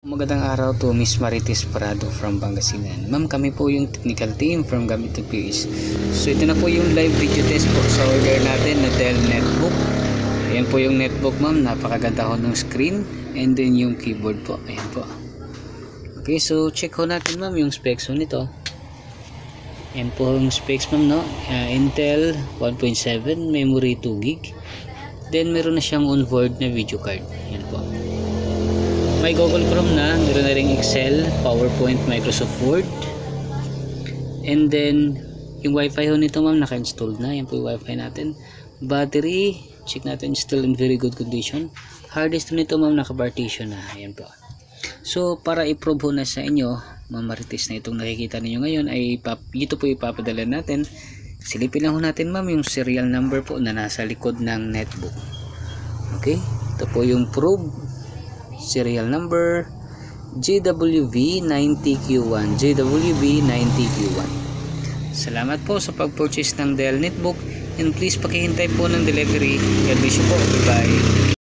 Magandang araw to Miss Marites Prado from Pangasinan. Ma'am, kami po yung technical team from Gamit to PS. So ito na po yung live video test po sa order natin na Dell Netbook. Ayan po yung netbook ma'am, napakaganda ho ng screen and then yung keyboard po. Ayan po. Okay, so check ho natin ma'am yung specs ho nito. Ayan po yung specs ma'am no. Uh, Intel 1.7, memory 2 gig. Then meron na siyang onboard na video card. Ayan po may Google Chrome na, meron na ring Excel, PowerPoint, Microsoft Word. And then, yung Wi-Fi ho nito ma'am, naka-installed na. Yan po yung Wi-Fi natin. Battery, check natin, still in very good condition. Hard disk nito ma'am, naka-partition na. Ayan po. So, para i-prove ho na sa inyo, ma'am Marites na itong nakikita ninyo ngayon, ay ito po ipapadala natin. Silipin lang natin ma'am yung serial number po na nasa likod ng netbook. Okay? Ito po yung prove serial number GWV90Q1 GWV90Q1 Salamat po sa pag-purchase ng Dell Netbook and please pakihintay po ng delivery. God bless you po. Bye-bye.